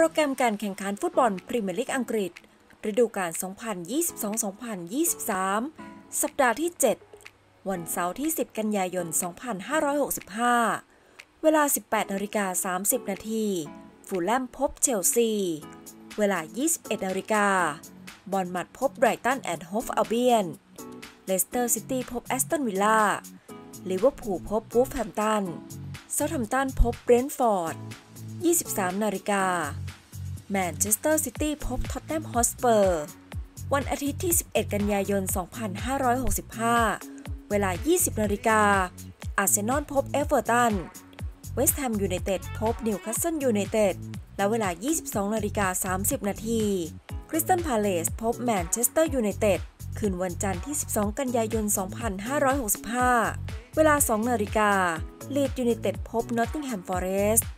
โปรแกรมการแข่งขันฟุตบอลพรีเมียร์ลีกอังกฤษ ฤดูกาล 2022-2023 สัปดาห์ที่ 7 วันเสาร์ที่ 10 กันยายน 2565 เวลา 18นาฬิกา30 นาทีฟูแล่มพบเชลซี เวลา 21นาฬิกา บอร์นมัธพบไบรตันแอนด์โฮฟอัลเบียน เลสเตอร์ซิตี้พบแอสตันวิลล่า ลิเวอร์พูลพบวูล์ฟแฮมป์ตันเซาท์แฮมตันพบเบรนท์ฟอร์ด23 นาฬิกา แมนเชสเตอร์ซิตี้พบท็อตแนมฮอตสเปอร์ วันอาทิตย์ที่ 11 กันยายน 2565 เวลา 20นาฬิกา อาร์เซนอลพบเอเวอร์ตัน เวสต์แฮมยูไนเต็ดพบนิวคาสเซิลยูไนเต็ด และเวลา 22นาฬิกา 30 นาทีคริสตัลพาเลซพบแมนเชสเตอร์ยูไนเต็ด คืนวันจันทร์ที่ 12 กันยายน 2565 เวลา 2 นาฬิกา ลีดยูไนเต็ดพบนอตติงแฮมฟอเรสต์